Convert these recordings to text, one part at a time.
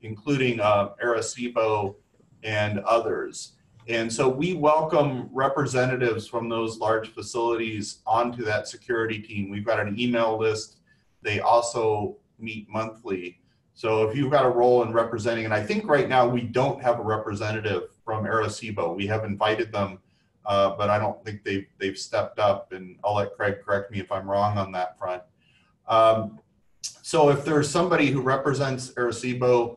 including uh, Arecibo and others. And so we welcome representatives from those large facilities onto that security team. We've got an email list. They also meet monthly. So if you've got a role in representing, and I think right now we don't have a representative from Arecibo. We have invited them, uh, but I don't think they've, they've stepped up. And I'll let Craig correct me if I'm wrong on that front. Um, so if there's somebody who represents Arecibo,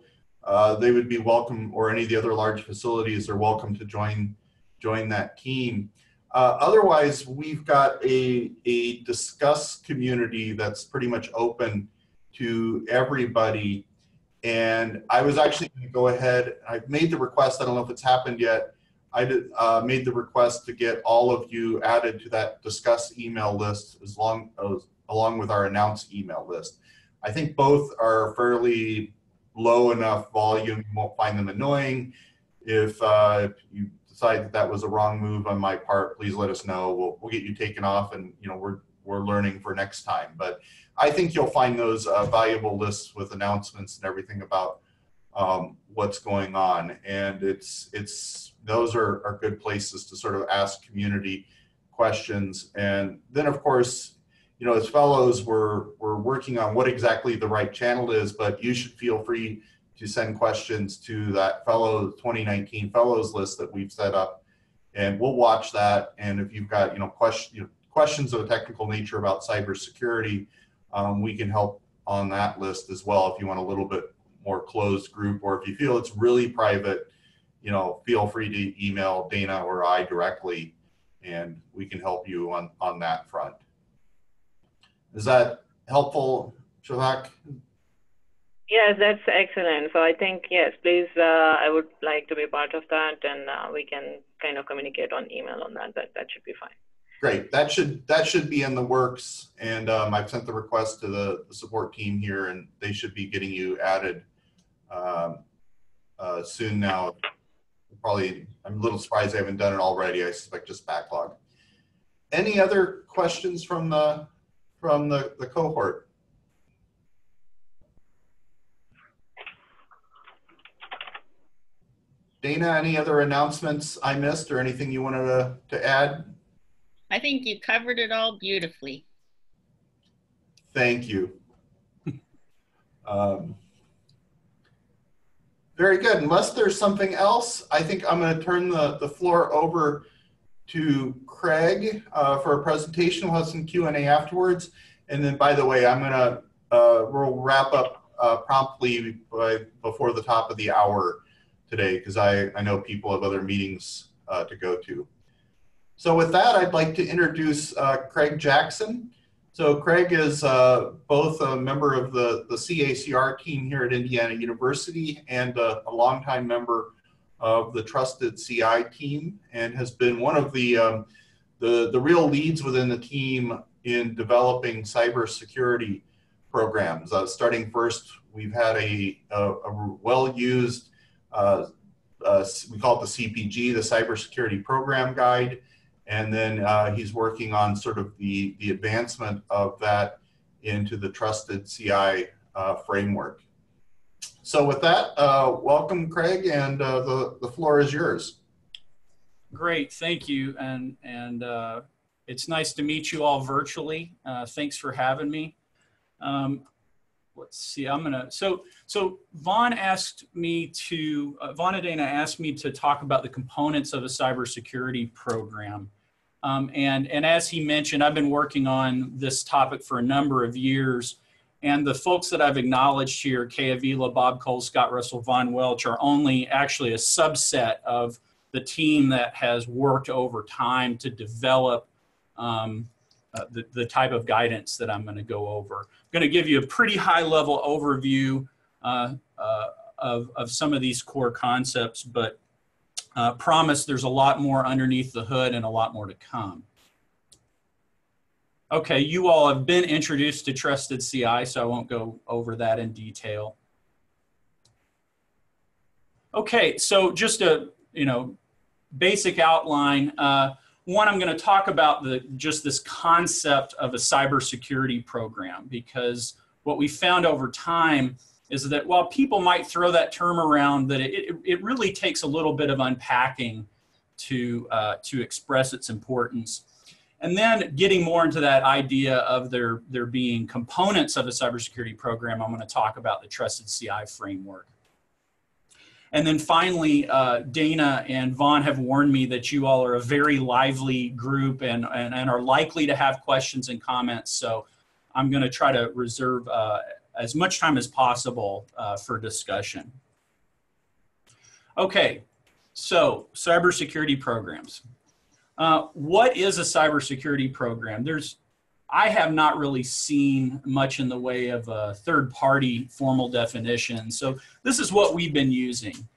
uh, they would be welcome, or any of the other large facilities are welcome to join join that team. Uh, otherwise, we've got a, a discuss community that's pretty much open to everybody. And I was actually going to go ahead, I've made the request, I don't know if it's happened yet. I did, uh, made the request to get all of you added to that discuss email list as long as, along with our announce email list. I think both are fairly low enough volume, you won't find them annoying. If, uh, you decide that that was a wrong move on my part, please let us know. We'll, we'll get you taken off and, you know, we're, we're learning for next time. But I think you'll find those uh, valuable lists with announcements and everything about um, what's going on. And it's, it's, those are, are good places to sort of ask community questions. And then of course, you know, as fellows, we're, we're working on what exactly the right channel is, but you should feel free to send questions to that fellow 2019 fellows list that we've set up. And we'll watch that. And if you've got, you know, question, you know, questions of a technical nature about cybersecurity, um, we can help on that list as well if you want a little bit more closed group, or if you feel it's really private, you know, feel free to email Dana or I directly, and we can help you on, on that front. Is that helpful, Shavak? Yes, that's excellent. So I think, yes, please, uh, I would like to be part of that and uh, we can kind of communicate on email on that. That, that should be fine. Great. That should that should be in the works. And um, I've sent the request to the, the, support team here and they should be getting you added um, uh, soon now. Probably, I'm a little surprised they haven't done it already. I suspect just backlog. Any other questions from the from the, the cohort? Dana, any other announcements I missed or anything you wanted to, to add? I think you covered it all beautifully. Thank you. um, very good. Unless there's something else, I think I'm going to turn the, the floor over to Craig uh, for a presentation. We'll have some Q&A afterwards. And then, by the way, I'm going to uh, we'll wrap up uh, promptly by, before the top of the hour today because I, I know people have other meetings uh, to go to. So with that, I'd like to introduce uh, Craig Jackson. So Craig is uh, both a member of the, the CACR team here at Indiana University and a, a longtime member of the Trusted CI team and has been one of the, um, the, the real leads within the team in developing cybersecurity programs. Uh, starting first, we've had a, a, a well-used, uh, uh, we call it the CPG, the Cybersecurity Program Guide, and then uh, he's working on sort of the, the advancement of that into the Trusted CI uh, framework. So with that, uh, welcome, Craig, and uh, the, the floor is yours. Great, thank you. And, and uh, it's nice to meet you all virtually. Uh, thanks for having me. Um, let's see, I'm gonna, so, so Von asked me to, uh, Von Dana asked me to talk about the components of a cybersecurity program. Um, and, and as he mentioned, I've been working on this topic for a number of years and the folks that I've acknowledged here, Kay Avila, Bob Cole, Scott Russell, Von Welch, are only actually a subset of the team that has worked over time to develop um, uh, the, the type of guidance that I'm going to go over. I'm going to give you a pretty high level overview uh, uh, of, of some of these core concepts, but uh, promise there's a lot more underneath the hood and a lot more to come. Okay, you all have been introduced to Trusted CI, so I won't go over that in detail. Okay, so just a you know basic outline. Uh, one, I'm going to talk about the just this concept of a cybersecurity program because what we found over time is that while people might throw that term around, that it, it, it really takes a little bit of unpacking to, uh, to express its importance. And then getting more into that idea of there, there being components of a cybersecurity program, I'm going to talk about the trusted CI framework. And then finally, uh, Dana and Von have warned me that you all are a very lively group and, and, and are likely to have questions and comments. So I'm going to try to reserve uh, as much time as possible uh, for discussion. Okay, so cybersecurity programs. Uh, what is a cybersecurity program? There's, I have not really seen much in the way of a third party formal definition. So this is what we've been using.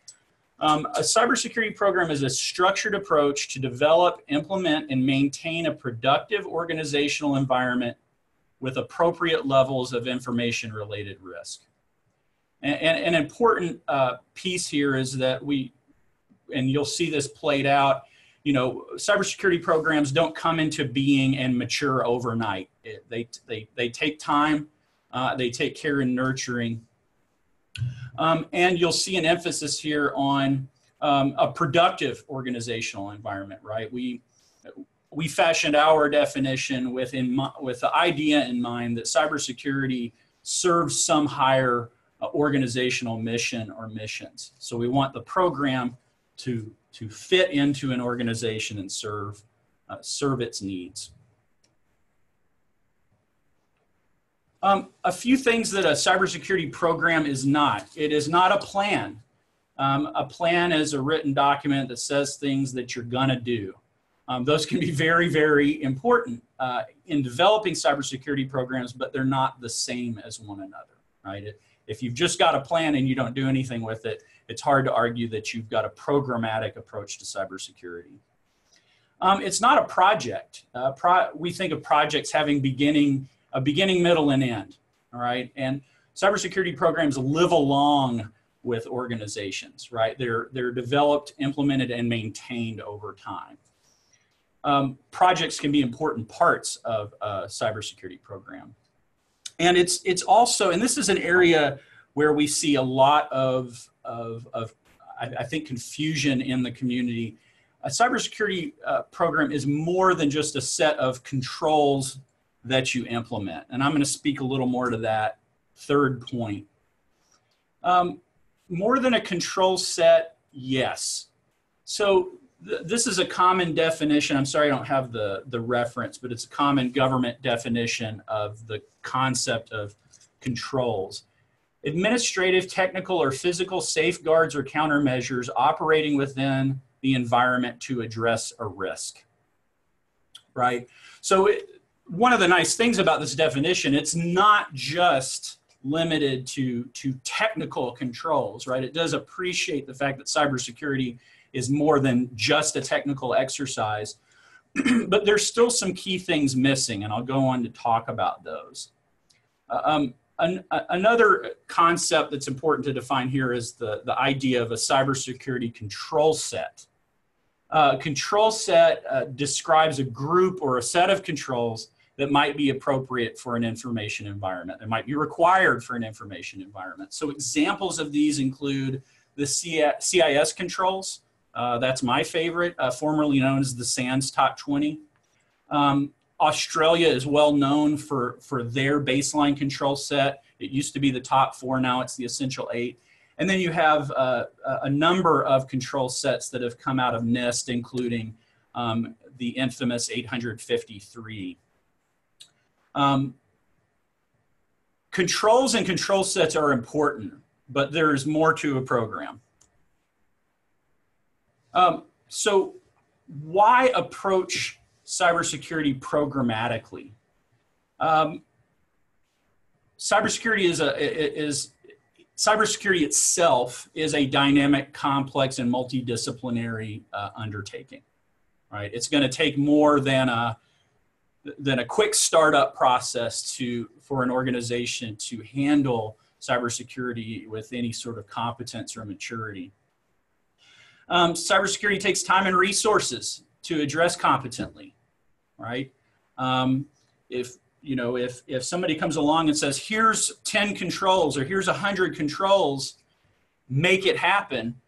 Um, a cybersecurity program is a structured approach to develop, implement, and maintain a productive organizational environment with appropriate levels of information related risk. And, and an important uh, piece here is that we, and you'll see this played out, you know, cybersecurity programs don't come into being and mature overnight. It, they, they, they take time, uh, they take care in nurturing. Um, and you'll see an emphasis here on um, a productive organizational environment, right? We, we fashioned our definition with, in, with the idea in mind that cybersecurity serves some higher uh, organizational mission or missions. So we want the program to, to fit into an organization and serve, uh, serve its needs. Um, a few things that a cybersecurity program is not. It is not a plan. Um, a plan is a written document that says things that you're gonna do. Um, those can be very, very important uh, in developing cybersecurity programs, but they're not the same as one another, right? It, if you've just got a plan and you don't do anything with it, it's hard to argue that you've got a programmatic approach to cybersecurity. Um, it's not a project. Uh, pro we think of projects having beginning, a beginning, middle, and end, all right? And cybersecurity programs live along with organizations, right? They're, they're developed, implemented, and maintained over time um, projects can be important parts of a cybersecurity program. And it's, it's also, and this is an area where we see a lot of, of, of I, I think, confusion in the community. A cybersecurity uh, program is more than just a set of controls that you implement. And I'm going to speak a little more to that third point. Um, more than a control set, yes. So this is a common definition. I'm sorry I don't have the, the reference, but it's a common government definition of the concept of controls. Administrative, technical, or physical safeguards or countermeasures operating within the environment to address a risk. Right? So, it, one of the nice things about this definition, it's not just limited to, to technical controls, right? It does appreciate the fact that cybersecurity is more than just a technical exercise. but there's still some key things missing, and I'll go on to talk about those. Uh, um, an, another concept that's important to define here is the, the idea of a cybersecurity control set. Uh, control set uh, describes a group or a set of controls that might be appropriate for an information environment, that might be required for an information environment. So examples of these include the CIS controls, uh, that's my favorite, uh, formerly known as the SANS Top 20. Um, Australia is well known for, for their baseline control set. It used to be the top four, now it's the essential eight. And then you have uh, a number of control sets that have come out of NIST, including um, the infamous 853. Um, controls and control sets are important, but there's more to a program. Um, so why approach cybersecurity programmatically? Um, cybersecurity is a is cybersecurity itself is a dynamic, complex, and multidisciplinary uh, undertaking. Right, it's going to take more than a than a quick startup process to for an organization to handle cybersecurity with any sort of competence or maturity. Um, cybersecurity takes time and resources to address competently, right? Um, if you know, if if somebody comes along and says, "Here's 10 controls" or "Here's 100 controls," make it happen.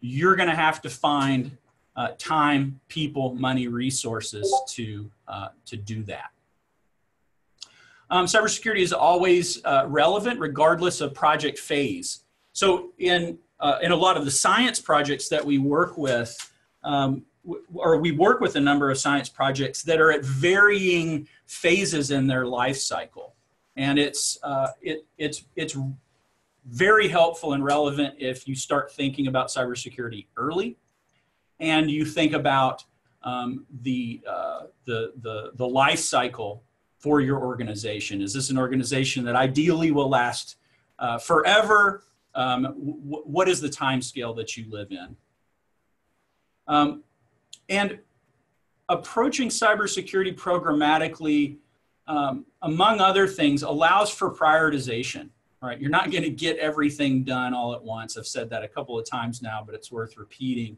You're going to have to find uh, time, people, money, resources to uh, to do that. Um, cybersecurity is always uh, relevant, regardless of project phase. So, in uh, in a lot of the science projects that we work with, um, or we work with a number of science projects that are at varying phases in their life cycle, and it's uh, it it's it's very helpful and relevant if you start thinking about cybersecurity early, and you think about um, the, uh, the the the life cycle for your organization. Is this an organization that ideally will last uh, forever? Um, what is the time scale that you live in? Um, and approaching cybersecurity programmatically, um, among other things, allows for prioritization. Right, you're not going to get everything done all at once. I've said that a couple of times now, but it's worth repeating.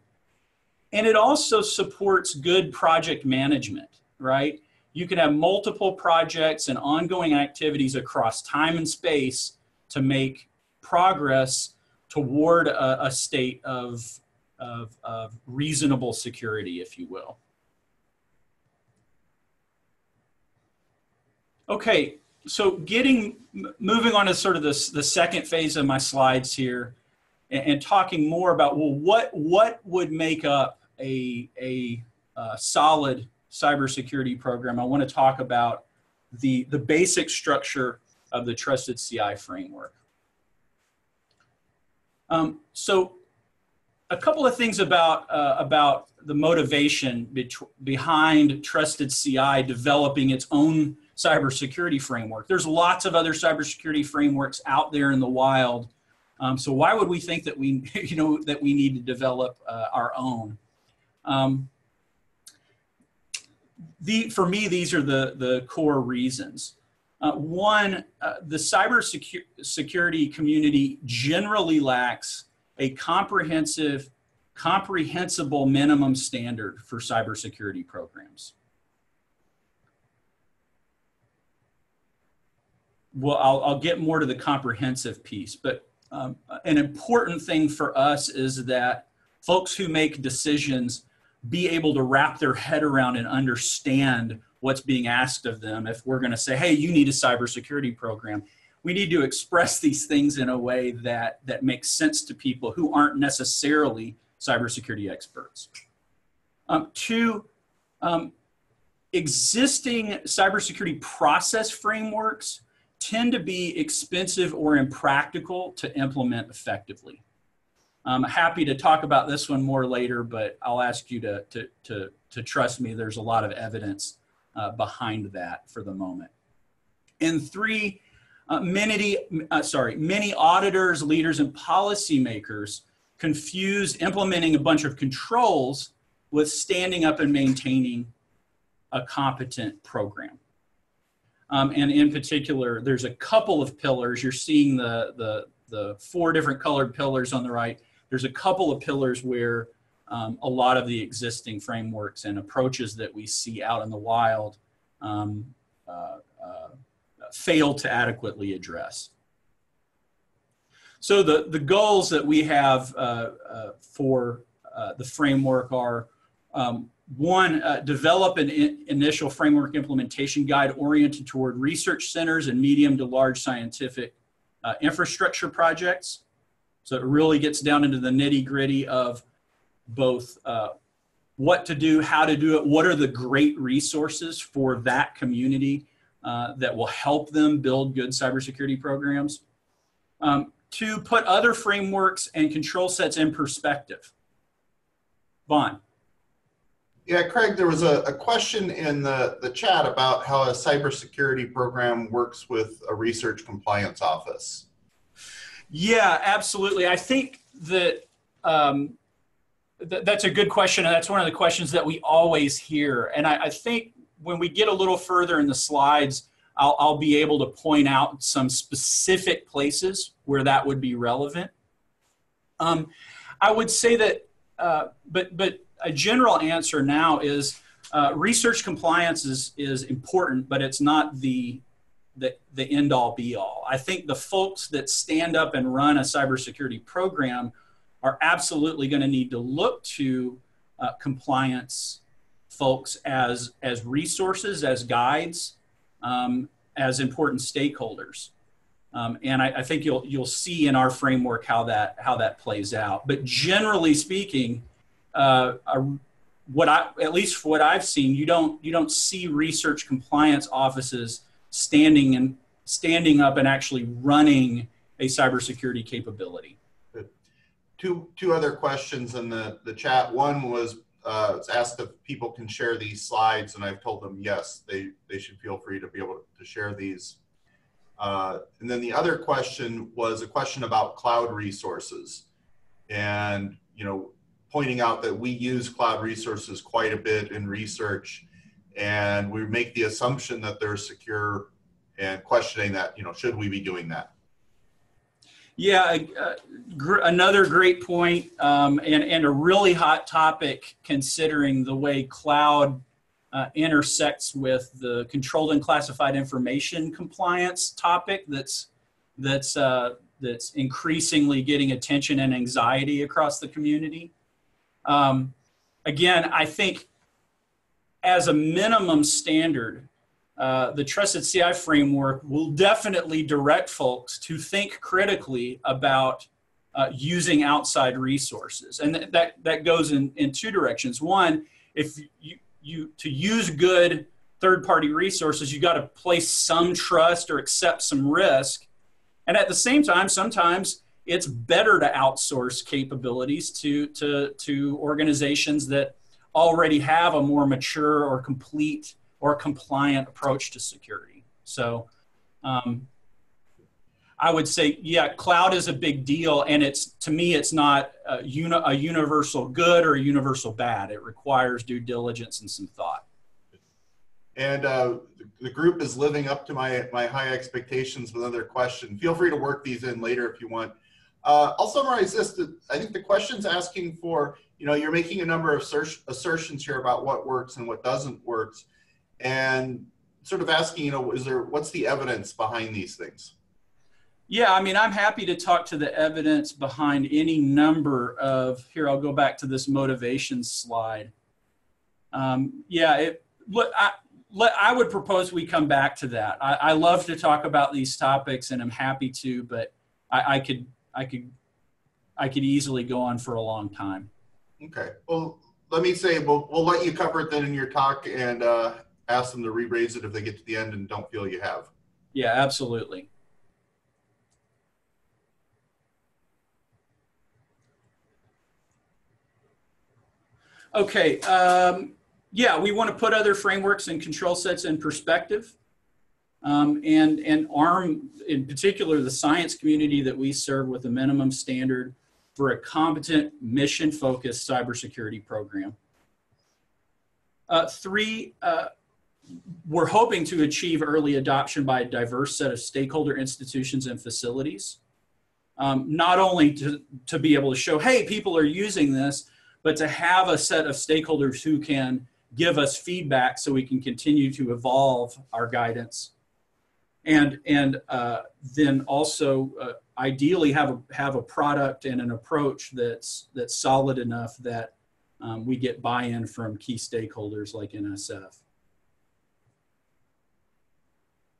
And it also supports good project management. Right, you can have multiple projects and ongoing activities across time and space to make progress toward a, a state of of, of reasonable security, if you will. Okay, so getting moving on to sort of this the second phase of my slides here, and, and talking more about well, what what would make up a a uh, solid cybersecurity program? I want to talk about the the basic structure of the trusted CI framework. Um, so a couple of things about uh, about the motivation be- behind Trusted CI developing its own cybersecurity framework. There's lots of other cybersecurity frameworks out there in the wild. Um, so why would we think that we you know that we need to develop uh, our own? Um, the for me these are the the core reasons. Uh, one, uh, the cybersecurity community generally lacks a comprehensive, comprehensible minimum standard for cybersecurity programs. Well, I'll, I'll get more to the comprehensive piece, but um, an important thing for us is that folks who make decisions be able to wrap their head around and understand what's being asked of them if we're going to say hey you need a cybersecurity program we need to express these things in a way that that makes sense to people who aren't necessarily cybersecurity experts. Um, two, um, existing cybersecurity process frameworks tend to be expensive or impractical to implement effectively. I'm happy to talk about this one more later, but I'll ask you to, to, to, to trust me. There's a lot of evidence uh, behind that for the moment. And three, uh, many, uh, sorry, many auditors, leaders, and policymakers confuse implementing a bunch of controls with standing up and maintaining a competent program. Um, and in particular, there's a couple of pillars. You're seeing the, the, the four different colored pillars on the right. There's a couple of pillars where um, a lot of the existing frameworks and approaches that we see out in the wild um, uh, uh, fail to adequately address. So the, the goals that we have uh, uh, for uh, the framework are um, one, uh, develop an in initial framework implementation guide oriented toward research centers and medium to large scientific uh, infrastructure projects. So it really gets down into the nitty gritty of both uh, what to do, how to do it, what are the great resources for that community uh, that will help them build good cybersecurity programs. Um, to put other frameworks and control sets in perspective. Von. Yeah, Craig, there was a, a, question in the, the chat about how a cybersecurity program works with a research compliance office. Yeah, absolutely. I think that um, th- that's a good question. And that's one of the questions that we always hear. And I, I think when we get a little further in the slides, I'll, I'll be able to point out some specific places where that would be relevant. Um, I would say that, uh, but but a general answer now is uh, research compliance is is important, but it's not the the, the end all be all. I think the folks that stand up and run a cybersecurity program are absolutely going to need to look to uh, compliance folks as as resources, as guides, um, as important stakeholders. Um, and I, I, think you'll you'll see in our framework how that how that plays out. But generally speaking, uh, what I at least for what I've seen, you don't you don't see research compliance offices standing and standing up and actually running a cybersecurity capability. Two two other questions in the the chat. One was uh, asked if people can share these slides, and I've told them yes, they they should feel free to be able to share these. Uh, and then the other question was a question about cloud resources, and you know, pointing out that we use cloud resources quite a bit in research, and we make the assumption that they're secure, and questioning that you know, should we be doing that? Yeah, uh, gr- another great point, um, and and a really hot topic considering the way cloud uh, intersects with the controlled and classified information compliance topic. That's that's uh, that's increasingly getting attention and anxiety across the community. Um, again, I think as a minimum standard, uh, the trusted CI framework will definitely direct folks to think critically about uh, using outside resources. And th- that, that goes in, in two directions. One, if you, you to use good third party resources, you got to place some trust or accept some risk. And at the same time, sometimes it's better to outsource capabilities to, to, to organizations that already have a more mature or complete or compliant approach to security. So um, I would say, yeah, cloud is a big deal, and it's to me, it's not a, uni- a universal good or a universal bad. It requires due diligence and some thought. And uh, the group is living up to my my high expectations with another question. Feel free to work these in later if you want. Uh, I'll summarize this. I think the question's asking for, you know, you're making a number of assertions here about what works and what doesn't work and sort of asking, you know, is there what's the evidence behind these things? Yeah, I mean, I'm happy to talk to the evidence behind any number of. Here, I'll go back to this motivation slide. Um, yeah, it. Look, I, let, I would propose we come back to that. I, I, love to talk about these topics, and I'm happy to, but I, I could, I could, I could easily go on for a long time. Okay. Well, let me say we'll we'll let you cover it then in your talk, and uh, ask them to re-raise it if they get to the end and don't feel you have. Yeah, absolutely. Okay, um, yeah, we want to put other frameworks and control sets in perspective. Um, and, and arm, in particular, the science community that we serve with a minimum standard for a competent, mission-focused cybersecurity program. Uh, three, uh, we're hoping to achieve early adoption by a diverse set of stakeholder institutions and facilities. Um, not only to, to be able to show, hey, people are using this, but to have a set of stakeholders who can give us feedback so we can continue to evolve our guidance. And, and uh, then also uh, ideally have a, have a product and an approach that's, that's solid enough that um, we get buy-in from key stakeholders like NSF.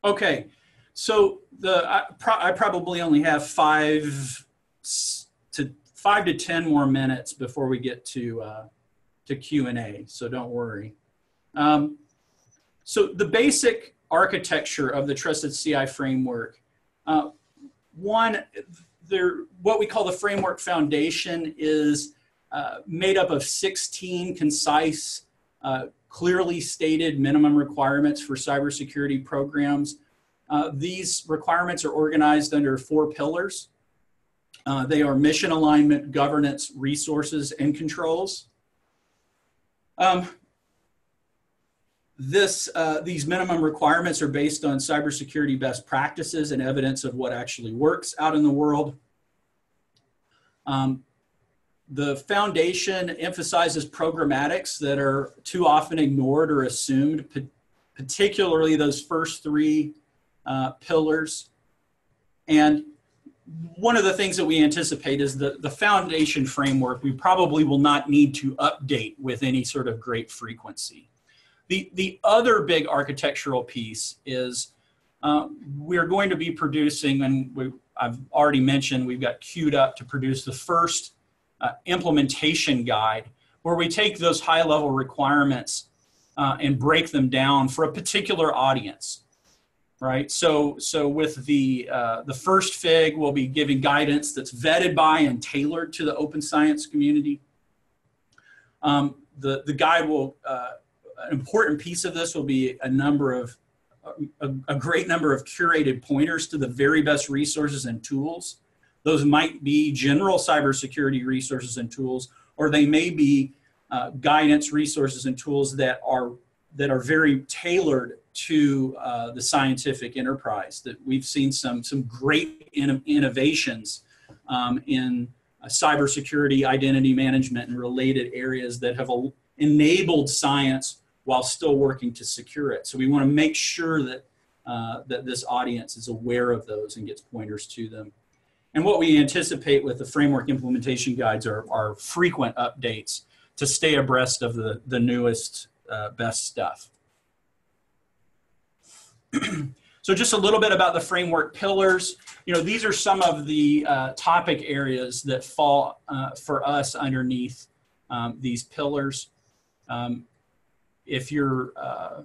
Okay, so the I, pro I, probably only have five to five to ten more minutes before we get to uh, to Q and A. So don't worry. Um, so the basic architecture of the Trusted CI framework. Uh, one, there what we call the framework foundation is uh, made up of 16 concise uh, clearly stated minimum requirements for cybersecurity programs. Uh, these requirements are organized under four pillars. Uh, they are mission alignment, governance, resources, and controls. Um, this, uh, these minimum requirements are based on cybersecurity best practices and evidence of what actually works out in the world. Um, the foundation emphasizes programmatics that are too often ignored or assumed, particularly those first three uh, pillars. And one of the things that we anticipate is that the foundation framework we probably will not need to update with any sort of great frequency. The, the other big architectural piece is uh, we're going to be producing, and we, I've already mentioned we've got queued up to produce the first uh, implementation guide where we take those high level requirements uh, and break them down for a particular audience right? So so with the uh, the first fig we'll be giving guidance that's vetted by and tailored to the open science community. Um, the the guide will uh, an important piece of this will be a number of a, a great number of curated pointers to the very best resources and tools those might be general cybersecurity resources and tools, or they may be uh, guidance resources and tools that are that are very tailored to uh, the scientific enterprise. That we've seen some some great in, innovations um, in uh, cybersecurity, identity management, and related areas that have enabled science while still working to secure it. So we want to make sure that uh, that this audience is aware of those and gets pointers to them. And what we anticipate with the framework implementation guides are, are frequent updates to stay abreast of the, the newest, uh, best stuff. so just a little bit about the framework pillars. You know, these are some of the uh, topic areas that fall uh, for us underneath um, these pillars. Um, if you're, uh,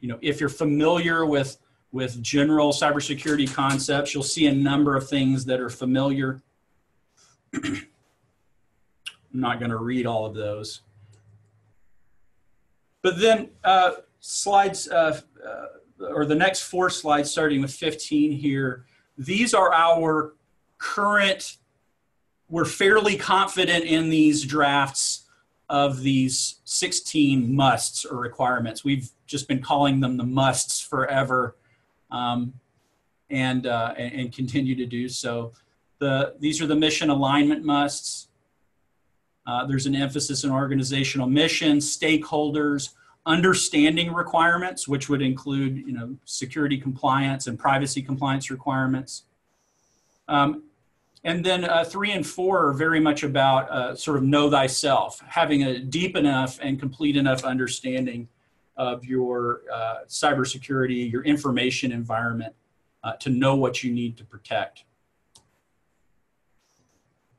you know, if you're familiar with with general cybersecurity concepts. You'll see a number of things that are familiar. I'm not going to read all of those. But then uh, slides, uh, uh, or the next four slides, starting with 15 here, these are our current, we're fairly confident in these drafts of these 16 musts or requirements. We've just been calling them the musts forever um, and, uh, and, continue to do so. The, these are the mission alignment musts. Uh, there's an emphasis on organizational mission, stakeholders, understanding requirements, which would include you know, security compliance and privacy compliance requirements. Um, and then uh, three and four are very much about uh, sort of know thyself, having a deep enough and complete enough understanding of your uh, cybersecurity, your information environment uh, to know what you need to protect.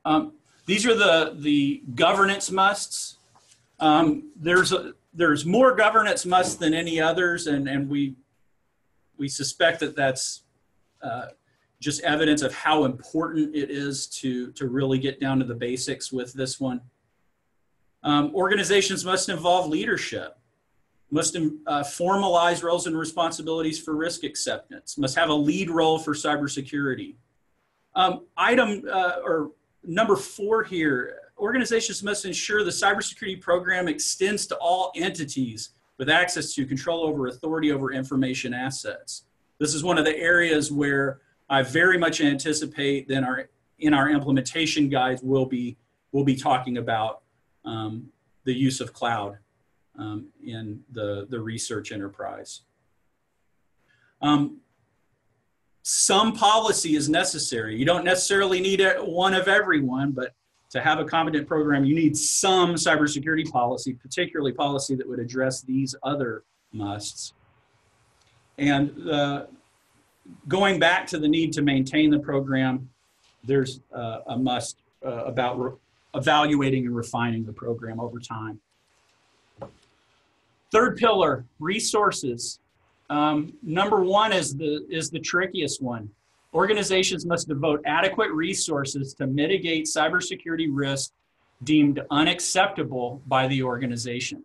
Um, these are the, the governance musts. Um, there's, a, there's more governance musts than any others, and, and we, we suspect that that's uh, just evidence of how important it is to, to really get down to the basics with this one. Um, organizations must involve leadership must uh, formalize roles and responsibilities for risk acceptance, must have a lead role for cybersecurity. Um, item uh, or number four here, organizations must ensure the cybersecurity program extends to all entities with access to control over authority over information assets. This is one of the areas where I very much anticipate that our in our implementation guides will be will be talking about um, the use of cloud um, in the, the research enterprise. Um, some policy is necessary. You don't necessarily need one of everyone, but to have a competent program, you need some cybersecurity policy, particularly policy that would address these other musts. And going back to the need to maintain the program, there's uh, a must uh, about evaluating and refining the program over time. Third pillar, resources. Um, number one is the, is the trickiest one. Organizations must devote adequate resources to mitigate cybersecurity risk deemed unacceptable by the organization.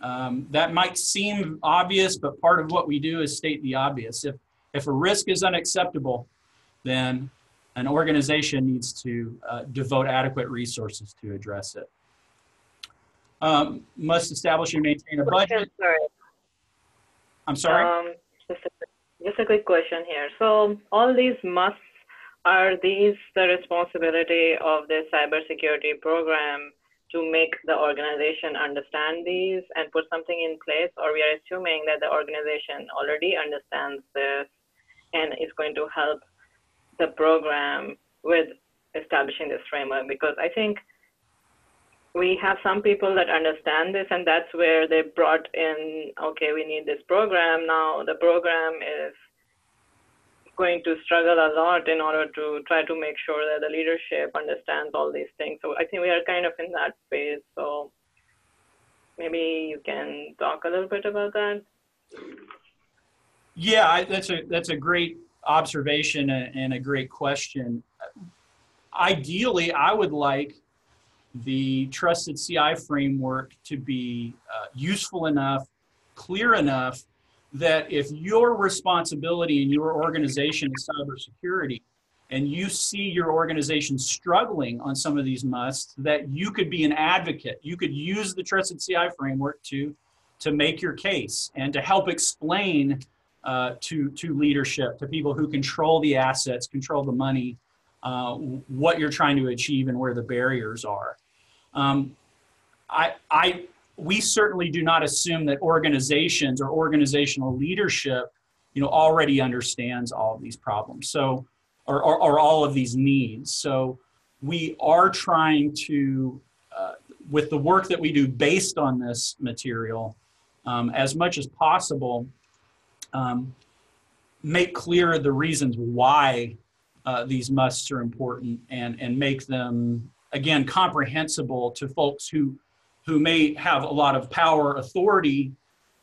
Um, that might seem obvious, but part of what we do is state the obvious. If, if a risk is unacceptable, then an organization needs to uh, devote adequate resources to address it um, must establish and maintain a budget. Sorry. I'm sorry? Um, just, a, just a quick question here. So all these musts are these the responsibility of the cybersecurity program to make the organization understand these and put something in place, or we are assuming that the organization already understands this and is going to help the program with establishing this framework? Because I think we have some people that understand this, and that's where they brought in, okay, we need this program. Now the program is going to struggle a lot in order to try to make sure that the leadership understands all these things. So I think we are kind of in that phase. So maybe you can talk a little bit about that. Yeah, I, that's a that's a great observation and, and a great question. Ideally, I would like the trusted CI framework to be uh, useful enough, clear enough that if your responsibility in your organization is cybersecurity and you see your organization struggling on some of these musts, that you could be an advocate. You could use the trusted CI framework to, to make your case and to help explain uh, to, to leadership, to people who control the assets, control the money, uh, what you're trying to achieve and where the barriers are. Um, I, I, we certainly do not assume that organizations or organizational leadership, you know, already understands all of these problems. So, or, or, or all of these needs. So, we are trying to, uh, with the work that we do based on this material, um, as much as possible, um, make clear the reasons why uh, these musts are important and and make them again comprehensible to folks who who may have a lot of power, authority,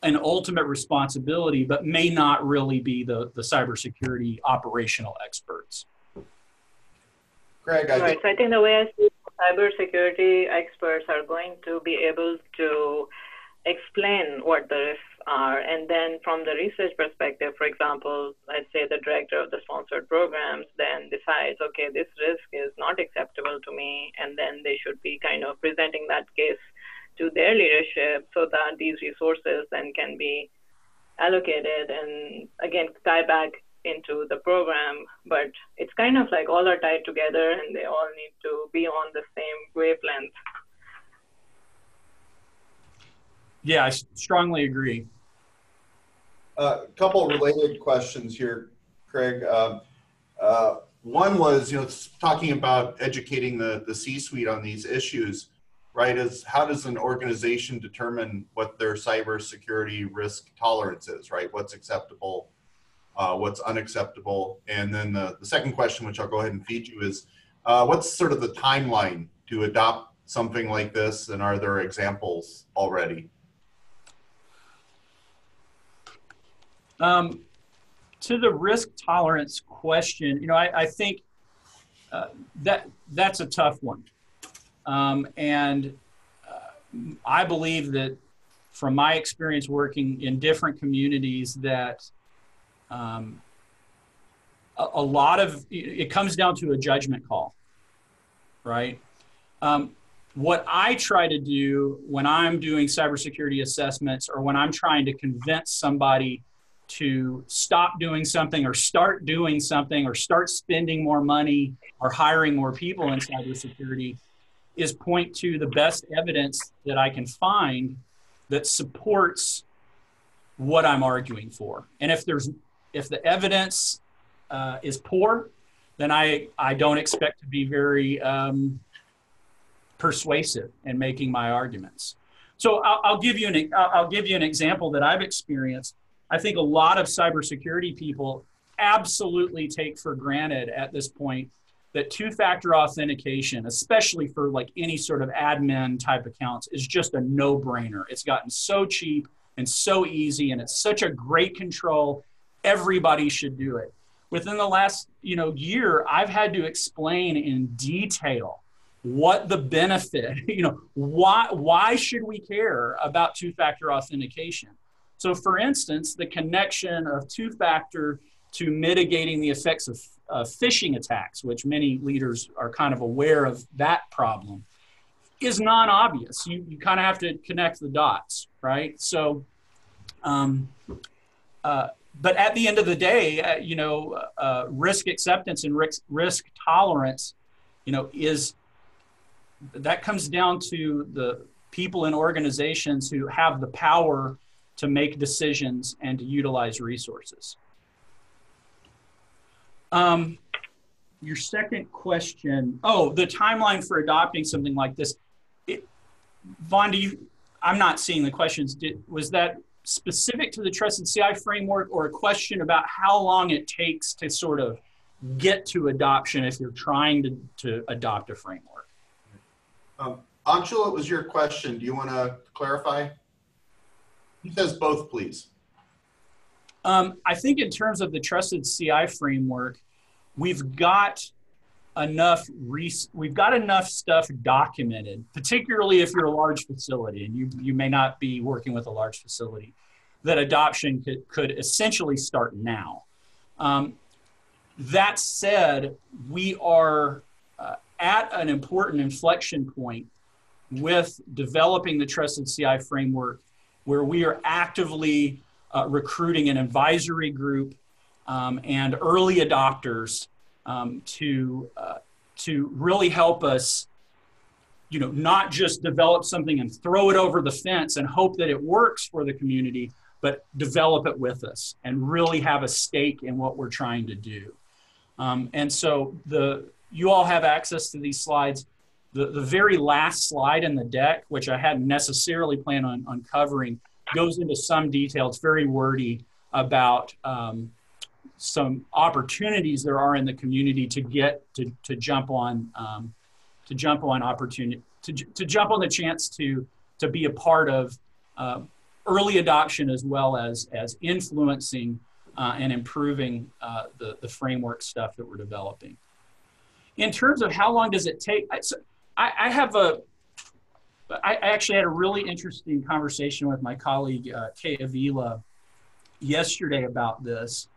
and ultimate responsibility, but may not really be the, the cybersecurity operational experts. Greg, I right. think, So I think the way I see cybersecurity experts are going to be able to explain what the risks are, and then from the research perspective, for example, let's say the director of the sponsored programs then decides, okay, this risk is not acceptable to me, and then they should be kind of presenting that case to their leadership so that these resources then can be allocated and again tie back into the program. But it's kind of like all are tied together and they all need to be on the same wavelength. Yeah, I strongly agree. A uh, couple related questions here, Craig. Um, uh, one was, you know, talking about educating the, the C-suite on these issues, right? Is how does an organization determine what their cybersecurity risk tolerance is, right? What's acceptable, uh, what's unacceptable? And then the, the second question, which I'll go ahead and feed you, is uh, what's sort of the timeline to adopt something like this? And are there examples already? Um, to the risk tolerance question, you know, I, I think uh, that that's a tough one, um, and uh, I believe that from my experience working in different communities that um, a, a, lot of it comes down to a judgment call, right? Um, what I try to do when I'm doing cybersecurity assessments or when I'm trying to convince somebody to stop doing something or start doing something or start spending more money or hiring more people in cybersecurity is point to the best evidence that I can find that supports what I'm arguing for. And if there's if the evidence uh, is poor, then I I don't expect to be very um, persuasive in making my arguments. So I'll, I'll give you an I'll give you an example that I've experienced I think a lot of cybersecurity people absolutely take for granted at this point that two factor authentication, especially for like any sort of admin type accounts, is just a no brainer. It's gotten so cheap and so easy, and it's such a great control. Everybody should do it. Within the last you know year, I've had to explain in detail what the benefit, you know, why why should we care about two factor authentication? So, for instance, the connection of two factor to mitigating the effects of uh, phishing attacks, which many leaders are kind of aware of that problem, is non obvious. You, you kind of have to connect the dots, right? So, um, uh, but at the end of the day, uh, you know, uh, risk acceptance and risk risk tolerance, you know, is that comes down to the people in organizations who have the power to make decisions and to utilize resources. Um, your second question, oh, the timeline for adopting something like this. It, Von, do you? I'm not seeing the questions. Did, was that specific to the trusted CI framework or a question about how long it takes to sort of get to adoption if you're trying to, to adopt a framework? Um, Anshul, it was your question. Do you want to clarify? He says both, please. Um, I think in terms of the trusted CI framework, we've got enough we've got enough stuff documented, particularly if you're a large facility and you, you may not be working with a large facility, that adoption could, could essentially start now. Um, that said, we are uh, at an important inflection point with developing the Trusted CI framework where we are actively uh, recruiting an advisory group um, and early adopters um, to uh, to really help us you know not just develop something and throw it over the fence and hope that it works for the community but develop it with us and really have a stake in what we're trying to do. Um, and so the you all have access to these slides the, the very last slide in the deck which i hadn't necessarily planned on, on covering goes into some detail it's very wordy about um, some opportunities there are in the community to get to, to jump on um, to jump on opportunity to, to jump on the chance to to be a part of uh, early adoption as well as as influencing uh, and improving uh, the the framework stuff that we're developing. In terms of how long does it take, I, I, I have a I actually had a really interesting conversation with my colleague uh, Kay Avila yesterday about this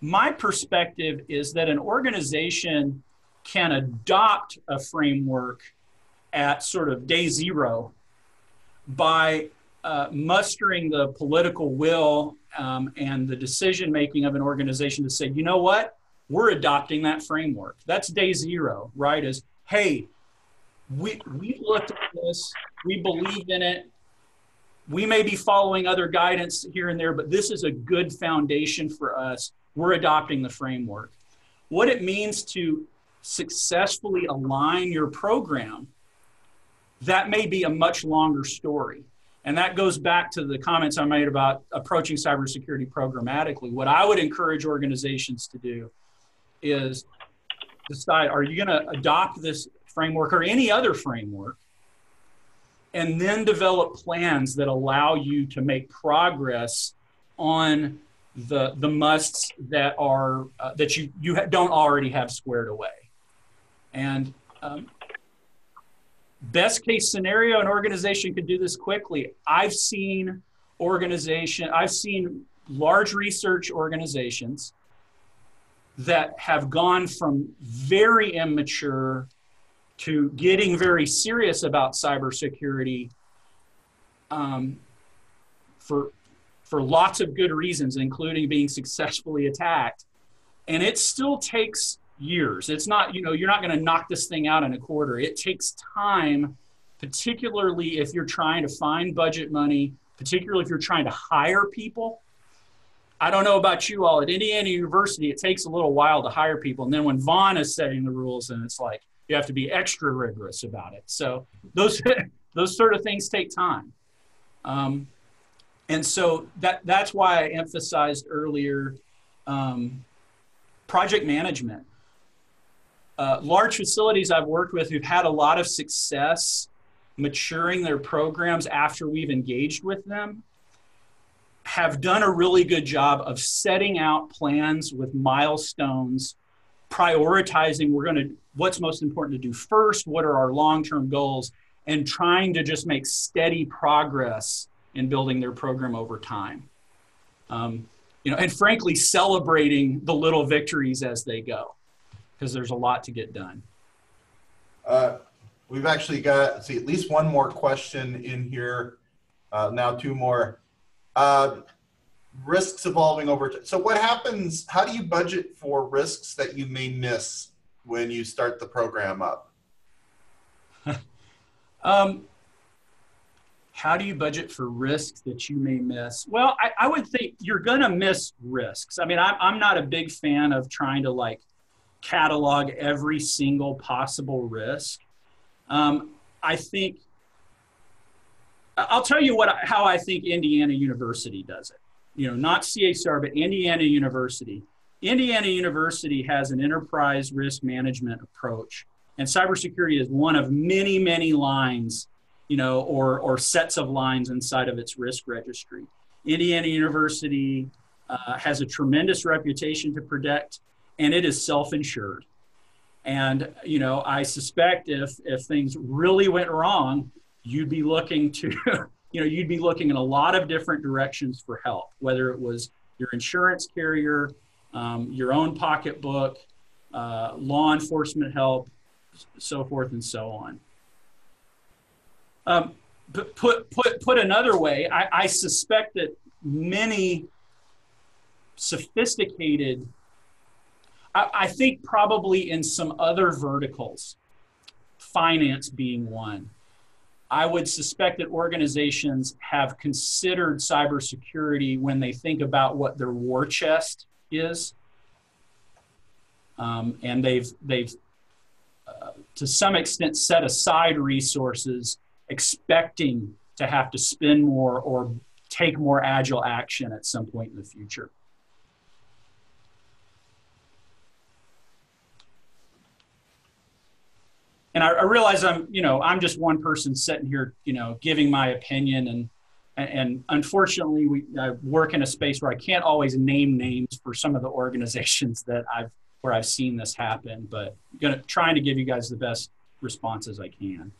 my perspective is that an organization can adopt a framework at sort of day zero by uh, mustering the political will um, and the decision making of an organization to say, you know what, we're adopting that framework. That's day zero, right? Is hey, we we looked at this, we believe in it. We may be following other guidance here and there, but this is a good foundation for us we're adopting the framework. What it means to successfully align your program, that may be a much longer story. And that goes back to the comments I made about approaching cybersecurity programmatically. What I would encourage organizations to do is decide are you going to adopt this framework or any other framework? And then develop plans that allow you to make progress on the the musts that are uh, that you you don't already have squared away and um, best case scenario an organization could do this quickly i've seen organization i've seen large research organizations that have gone from very immature to getting very serious about cybersecurity um, for for lots of good reasons, including being successfully attacked. And it still takes years. It's not, you know, you're not going to knock this thing out in a quarter. It takes time, particularly if you're trying to find budget money, particularly if you're trying to hire people. I don't know about you all at Indiana University, it takes a little while to hire people. And then when Von is setting the rules, and it's like you have to be extra rigorous about it. So those those sort of things take time. Um, and so that that's why I emphasized earlier um, project management. Uh, large facilities I've worked with who've had a lot of success maturing their programs after we've engaged with them have done a really good job of setting out plans with milestones prioritizing we're going to what's most important to do first what are our long-term goals and trying to just make steady progress in building their program over time. Um, you know, and frankly, celebrating the little victories as they go, because there's a lot to get done. Uh, we've actually got see at least one more question in here. Uh, now two more. Uh, risks evolving over time. So what happens, how do you budget for risks that you may miss when you start the program up? um, how do you budget for risks that you may miss? Well, I, I would think you're going to miss risks. I mean, I'm, I'm not a big fan of trying to like catalog every single possible risk. Um, I think I'll tell you what how I think Indiana University does it. You know, not CACR, but Indiana University. Indiana University has an enterprise risk management approach, and cybersecurity is one of many, many lines, you know, or or sets of lines inside of its risk registry. Indiana University uh, has a tremendous reputation to protect, and it is self-insured. And you know, I suspect if if things really went wrong, you'd be looking to, you know, you'd be looking in a lot of different directions for help, whether it was your insurance carrier, um, your own pocketbook, uh, law enforcement help, so forth and so on. Um, but put put put another way, I, I suspect that many sophisticated I, think probably in some other verticals, finance being one. I would suspect that organizations have considered cybersecurity when they think about what their war chest is, um, and they've they've uh, to some extent set aside resources, expecting to have to spend more or take more agile action at some point in the future. And I, I, realize I'm, you know, I'm just one person sitting here, you know, giving my opinion, and and unfortunately, we I work in a space where I can't always name names for some of the organizations that I've where I've seen this happen, but I'm gonna trying to give you guys the best responses I can.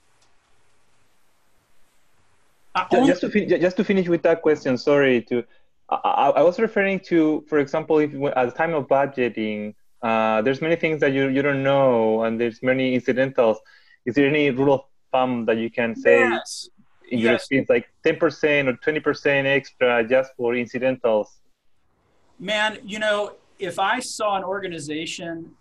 just to fin- just to finish with that question, sorry to. I, I was referring to, for example, if at the time of budgeting, uh, there's many things that you, you don't know, and there's many incidentals. Is there any rule of thumb that you can say yes. in your yes. experience, like 10% or 20% extra just for incidentals? Man, you know, if I saw an organization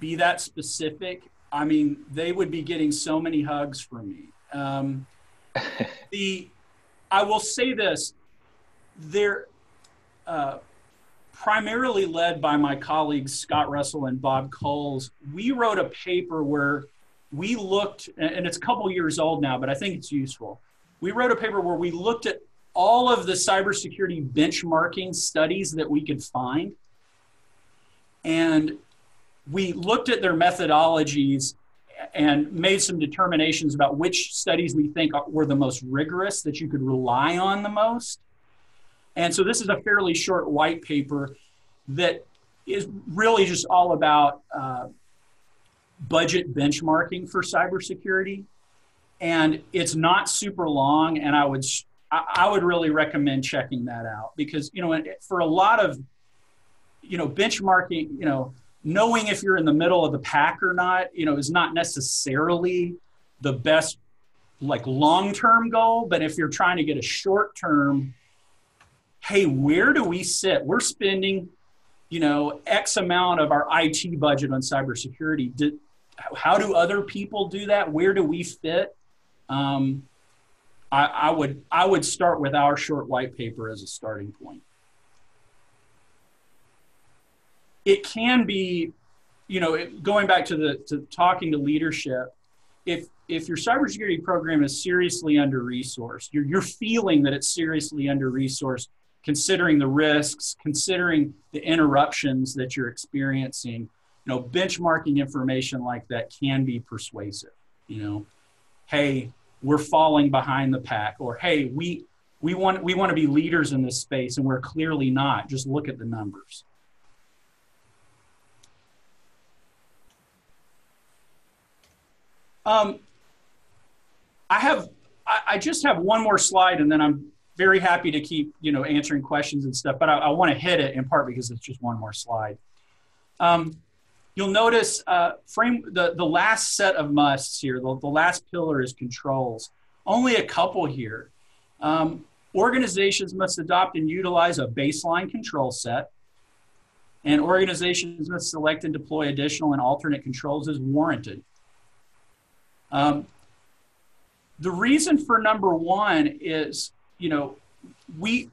be that specific, I mean, they would be getting so many hugs from me. Um, the, I will say this, there, uh, primarily led by my colleagues Scott Russell and Bob Cowles, we wrote a paper where we looked, and it's a couple years old now, but I think it's useful. We wrote a paper where we looked at all of the cybersecurity benchmarking studies that we could find. And we looked at their methodologies and made some determinations about which studies we think were the most rigorous that you could rely on the most and so this is a fairly short white paper that is really just all about uh, budget benchmarking for cybersecurity. And it's not super long, and I would I would really recommend checking that out because you know for a lot of you know benchmarking, you know knowing if you're in the middle of the pack or not, you know, is not necessarily the best like long-term goal. But if you're trying to get a short-term hey, where do we sit? We're spending, you know, X amount of our IT budget on cybersecurity. How do other people do that? Where do we fit? Um, I, I would I would start with our short white paper as a starting point. It can be, you know, going back to the to talking to leadership. If if your cybersecurity program is seriously under resourced, you're, you're feeling that it's seriously under resourced, considering the risks, considering the interruptions that you're experiencing, you know, benchmarking information like that can be persuasive. You know, hey, we're falling behind the pack, or hey, we we want we want to be leaders in this space, and we're clearly not. Just look at the numbers. Um, I have I, I just have one more slide, and then I'm very happy to keep you know answering questions and stuff, but I, I want to hit it in part because it's just one more slide. Um, you'll notice uh, frame the, the last set of musts here, the, the last pillar is controls. Only a couple here. Um, organizations must adopt and utilize a baseline control set, and organizations must select and deploy additional and alternate controls as warranted. Um, the reason for number one is, you know, we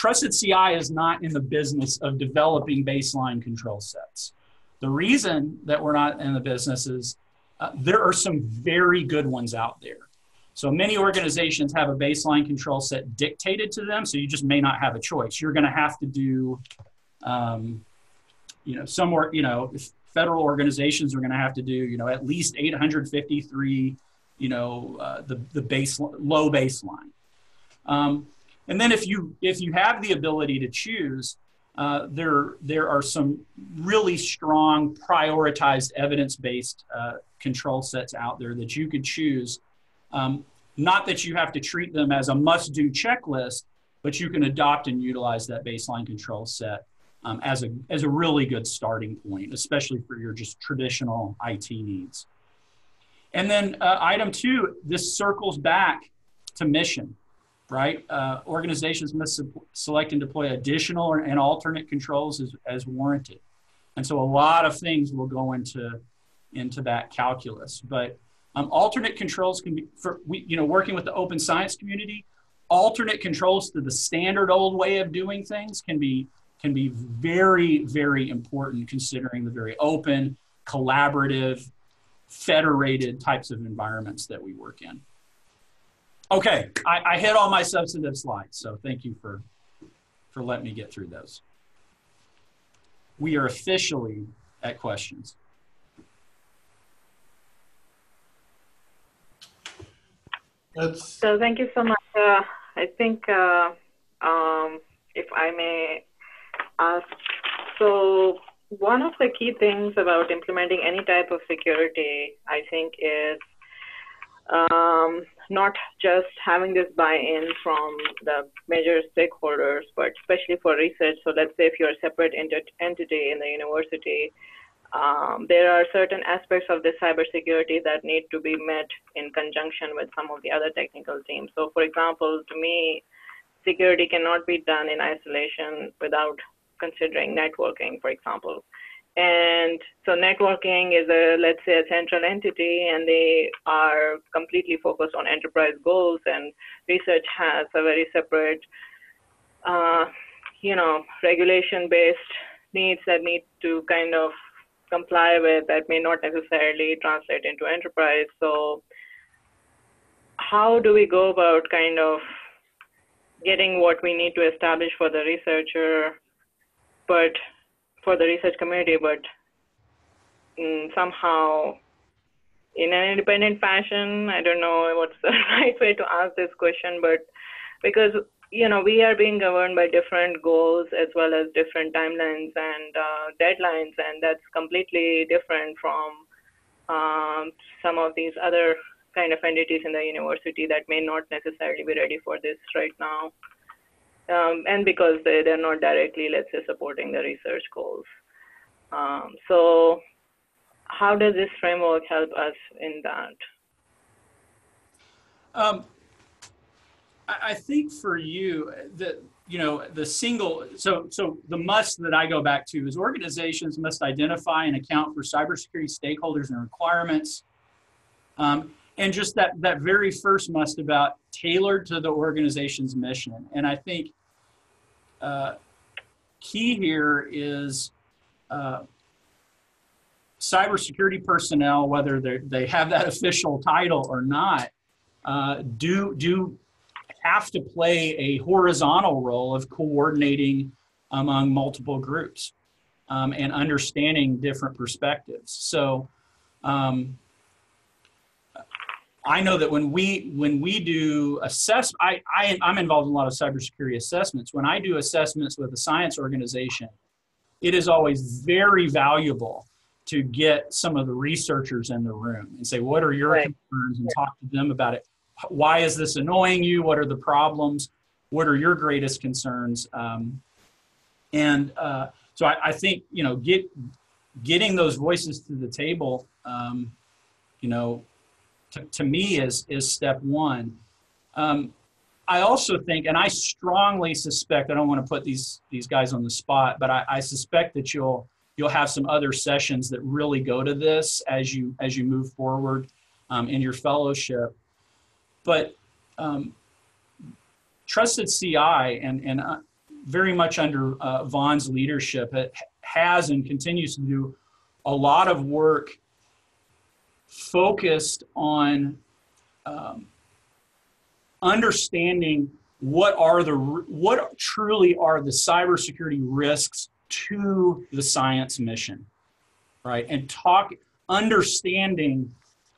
Trusted CI is not in the business of developing baseline control sets. The reason that we're not in the business is uh, there are some very good ones out there. So many organizations have a baseline control set dictated to them, so you just may not have a choice. You're going to have to do, um, you know, somewhere, you know, federal organizations are going to have to do, you know, at least 853, you know, uh, the the base low baseline. Um, and then if you if you have the ability to choose, uh, there there are some really strong prioritized evidence-based uh, control sets out there that you could choose. Um, not that you have to treat them as a must-do checklist, but you can adopt and utilize that baseline control set um, as a as a really good starting point, especially for your just traditional IT needs. And then uh, item two, this circles back to mission right? Uh, organizations must select and deploy additional and alternate controls as, as warranted. And so a lot of things will go into, into that calculus. But um, alternate controls can be, for we, you know, working with the open science community, alternate controls to the standard old way of doing things can be, can be very, very important considering the very open, collaborative, federated types of environments that we work in. Okay, I, I hit all my substantive slides, so thank you for, for letting me get through those. We are officially at questions. That's So thank you so much. Uh, I think uh, um, if I may ask, so one of the key things about implementing any type of security, I think, is um, not just having this buy-in from the major stakeholders, but especially for research. So let's say if you're a separate ent- entity in the university, um, there are certain aspects of the cybersecurity that need to be met in conjunction with some of the other technical teams. So, for example, to me, security cannot be done in isolation without considering networking, for example. And so networking is a, let's say, a central entity, and they are completely focused on enterprise goals. And research has a very separate, uh, you know, regulation-based needs that need to kind of comply with that may not necessarily translate into enterprise. So, how do we go about kind of getting what we need to establish for the researcher, but for the research community, but mm, somehow in an independent fashion, I don't know what's the right way to ask this question, but because you know we are being governed by different goals as well as different timelines and uh, deadlines, and that's completely different from um, some of these other kind of entities in the university that may not necessarily be ready for this right now um, and because they, they're not directly, let's say, supporting the research goals. Um, so how does this framework help us in that? Um, I think for you, the you know the single so so the must that I go back to is organizations must identify and account for cybersecurity stakeholders and requirements, um, and just that that very first must about tailored to the organization's mission. And I think uh, key here is uh, cybersecurity personnel, whether they have that official title or not, uh, do do have to play a horizontal role of coordinating among multiple groups um, and understanding different perspectives. So. Um, I know that when we when we do assess, I, I I'm involved in a lot of cybersecurity assessments. When I do assessments with a science organization, it is always very valuable to get some of the researchers in the room and say, what are your right. concerns, and talk to them about it. Why is this annoying you? What are the problems? What are your greatest concerns? Um, and uh, so I, I, think you know get getting those voices to the table. Um, you know, to, to me is is step one. Um, I also think, and I strongly suspect, I don't want to put these these guys on the spot, but I, I suspect that you'll you'll have some other sessions that really go to this as you as you move forward um, in your fellowship. But um, Trusted CI and and uh, very much under uh, Von's leadership, has and continues to do a lot of work focused on um, understanding what are the what truly are the cybersecurity risks to the science mission, right? And talk understanding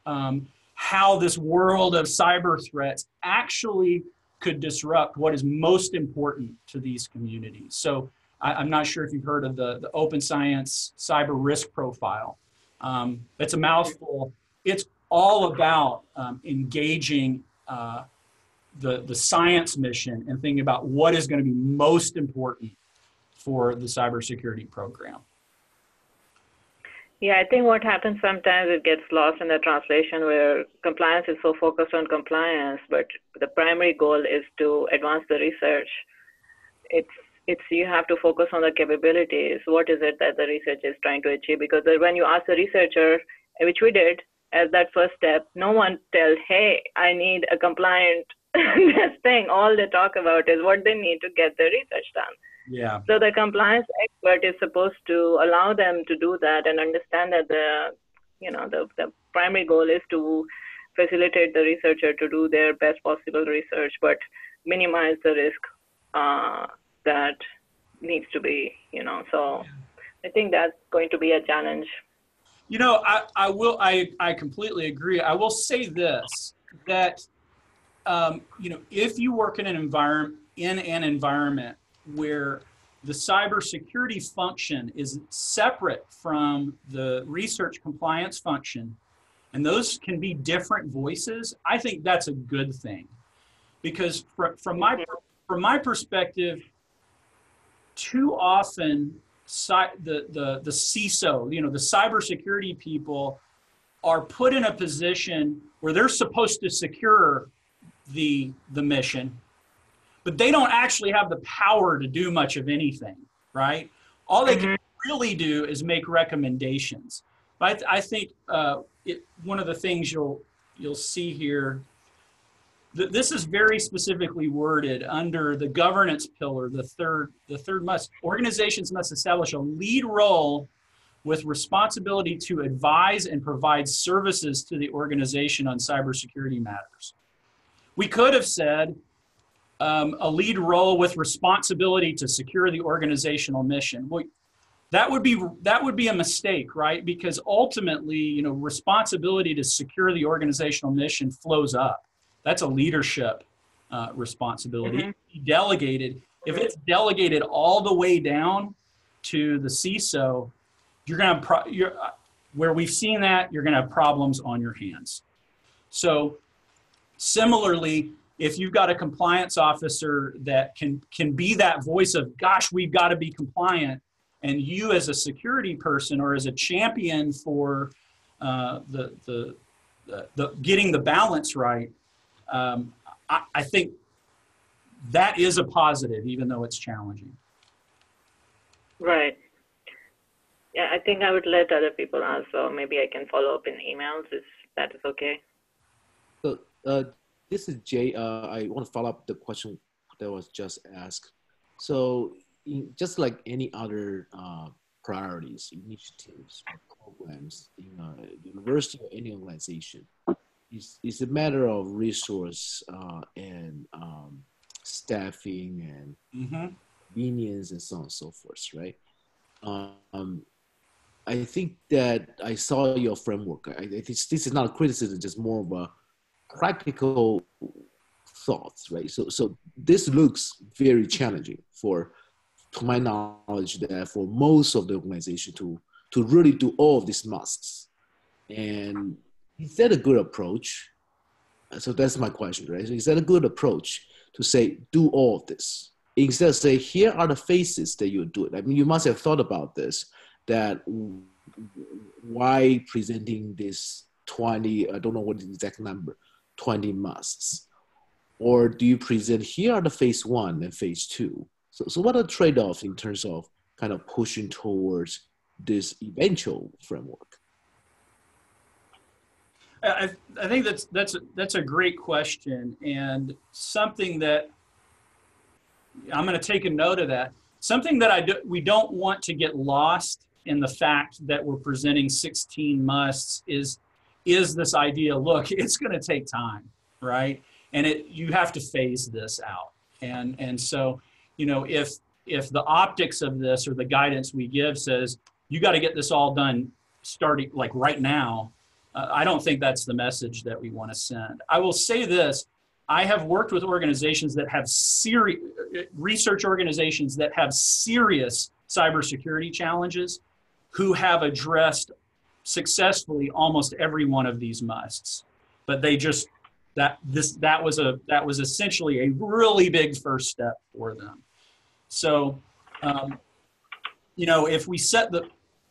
um, how this world of cyber threats actually could disrupt what is most important to these communities. So I, am not sure if you've heard of the, the Open Science Cyber Risk Profile. Um, it's a mouthful. It's all about um, engaging uh, the, the science mission and thinking about what is going to be most important for the cybersecurity program. Yeah, I think what happens sometimes it gets lost in the translation where compliance is so focused on compliance, but the primary goal is to advance the research. It's it's you have to focus on the capabilities. What is it that the research is trying to achieve? Because when you ask the researcher, which we did as that first step, no one tells, "Hey, I need a compliant this thing." All they talk about is what they need to get the research done. Yeah. So the compliance expert is supposed to allow them to do that and understand that the, you know, the the primary goal is to facilitate the researcher to do their best possible research, but minimize the risk. Uh, that needs to be, you know, so I think that's going to be a challenge. You know, I, I will, I, I completely agree. I will say this, that, um, you know, if you work in an environment, in an environment where the cybersecurity function is separate from the research compliance function, and those can be different voices, I think that's a good thing. Because from, from my from my perspective, too often the, the, the CISO, you know, the cybersecurity people are put in a position where they're supposed to secure the, the mission, but they don't actually have the power to do much of anything, right? All they can mm-hmm. really do is make recommendations. But I, th- I think uh, it, one of the things you'll, you'll see here this is very specifically worded under the governance pillar, the third, the third must. Organizations must establish a lead role with responsibility to advise and provide services to the organization on cybersecurity matters. We could have said um, a lead role with responsibility to secure the organizational mission. Well, that would be that would be a mistake, right? Because ultimately, you know, responsibility to secure the organizational mission flows up that's a leadership uh, responsibility. Mm-hmm. Delegated. If it's delegated all the way down to the CISO, you're going to pro- you're, uh, where we've seen that you're going to have problems on your hands. So similarly, if you've got a compliance officer that can can be that voice of gosh we've got to be compliant and you as a security person or as a champion for uh, the, the, the, the getting the balance right um, I, I think that is a positive, even though it's challenging. Right. Yeah, I think I would let other people answer. Maybe I can follow up in emails if that is okay. So, uh, this is Jay. Uh, I want to follow up the question that was just asked. So, in, just like any other uh, priorities, initiatives, programs in a university or any organization, it's, it's a matter of resource uh, and um, staffing and mm-hmm. convenience and so on and so forth, right? Um, I think that I saw your framework. I, I think this is not a criticism, just more of a practical thoughts, right? So, so this looks very challenging for, to my knowledge, that for most of the organization to to really do all of these musts, and is that a good approach? So that's my question, right? So is that a good approach to say, do all of this? Instead of say, here are the phases that you do it. I mean, you must have thought about this, that why presenting this 20, I don't know what the exact number, 20 musts. or do you present here are the phase one and phase two? So, so what are the trade-offs in terms of kind of pushing towards this eventual framework? I, I think that's that's a, that's a great question and something that I'm going to take a note of that. Something that I do, we don't want to get lost in the fact that we're presenting 16 musts is is this idea. Look, it's going to take time, right? And it you have to phase this out. And and so you know if if the optics of this or the guidance we give says you got to get this all done starting like right now uh, I don't think that's the message that we want to send. I will say this I have worked with organizations that have serious research organizations that have serious cybersecurity challenges who have addressed successfully almost every one of these musts. But they just that this that was a that was essentially a really big first step for them. So um, you know, if we set the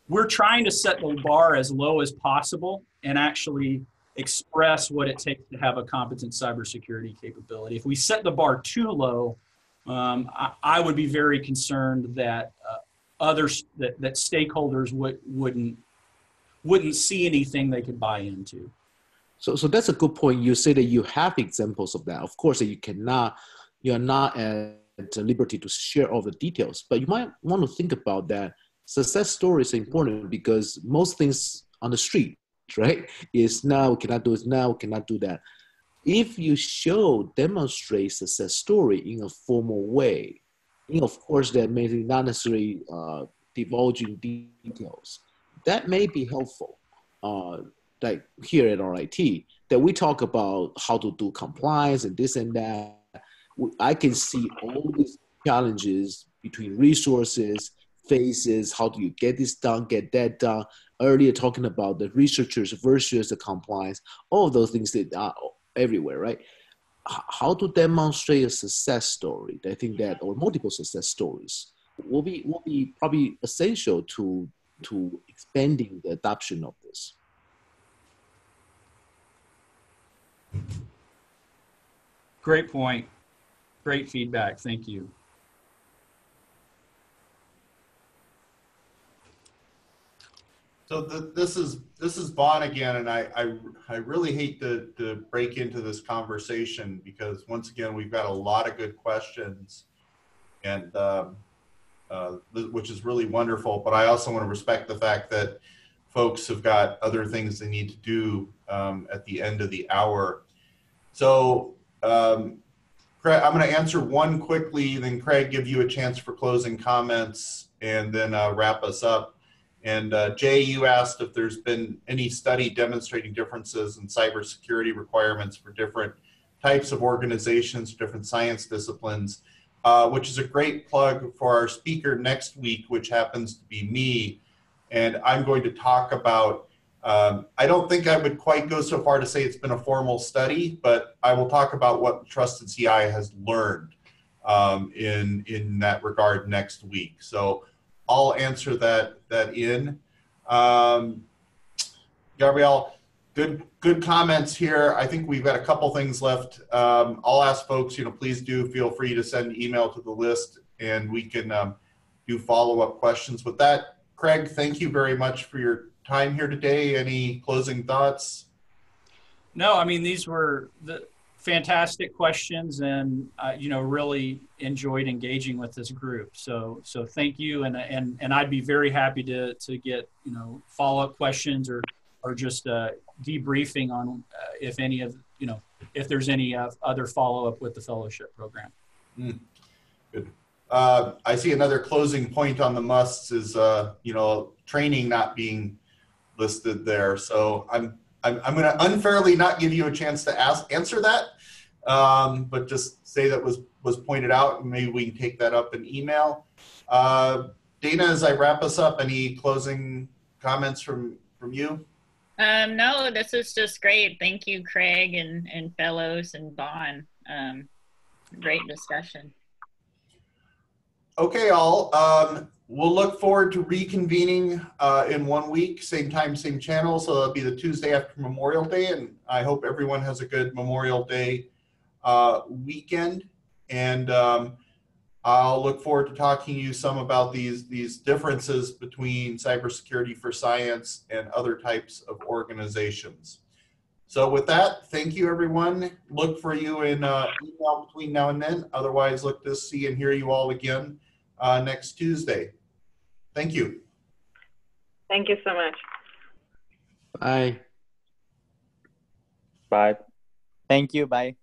we're trying to set the bar as low as possible and actually express what it takes to have a competent cybersecurity capability. If we set the bar too low, um, I, I, would be very concerned that uh, others that, that stakeholders would wouldn't wouldn't see anything they could buy into. So, so that's a good point. You say that you have examples of that. Of course, that you cannot, you are not at liberty to share all the details, but you might want to think about that. Success stories are important because most things on the street right? Is now, we cannot do it now, we cannot do that. If you show, demonstrate success story in a formal way, of course, that may not necessarily uh, divulging details, that may be helpful. Uh, like here at RIT, that we talk about how to do compliance and this and that. I can see all these challenges between resources, phases, how do you get this done, get that done, earlier talking about the researchers versus the compliance, all of those things that are everywhere, right? How to demonstrate a success story? I think that, or multiple success stories, will be will be probably essential to to expanding the adoption of this. Great point. Great feedback. Thank you. So the, this is this is Von again, and I, I, I really hate to, to break into this conversation because once again we've got a lot of good questions, and um, uh, which is really wonderful. But I also want to respect the fact that folks have got other things they need to do um, at the end of the hour. So um, Craig, I'm going to answer one quickly, then Craig give you a chance for closing comments, and then uh, wrap us up. And uh, Jay, you asked if there's been any study demonstrating differences in cybersecurity requirements for different types of organizations, different science disciplines, uh, which is a great plug for our speaker next week, which happens to be me. And I'm going to talk about, um, I don't think I would quite go so far to say it's been a formal study, but I will talk about what Trusted CI has learned um, in, in that regard next week. So I'll answer that that in. Um, Gabrielle, good good comments here. I think we've got a couple things left. Um, I'll ask folks, you know, please do feel free to send email to the list, and we can um, do follow up questions. With that, Craig, thank you very much for your time here today. Any closing thoughts? No, I mean these were the fantastic questions and uh, you know really enjoyed engaging with this group. So so thank you. And and and i'd be very happy to to get you know follow-up questions or or just uh, debriefing on uh, if any of you know if there's any uh, other follow-up with the fellowship program. Mm, good. Uh, i see another closing point on the musts is uh, you know training not being listed there. So i'm I'm, I'm going to unfairly not give you a chance to ask answer that, um, but just say that was was pointed out, and maybe we can take that up in email. Uh, Dana, as I wrap us up, any closing comments from from you? Um, no, this is just great. Thank you, Craig and and fellows and Von. Um, great discussion. Okay, all. Um, We'll look forward to reconvening uh, in one week, same time, same channel. So that'll be the Tuesday after Memorial Day, and I hope everyone has a good Memorial Day uh, weekend. And um, I'll look forward to talking to you some about these, these differences between cybersecurity for science and other types of organizations. So with that, thank you, everyone. Look for you in uh, email between now and then. Otherwise, look to see and hear you all again uh, next Tuesday. Thank you. Thank you so much. Bye. Bye. Thank you. Bye.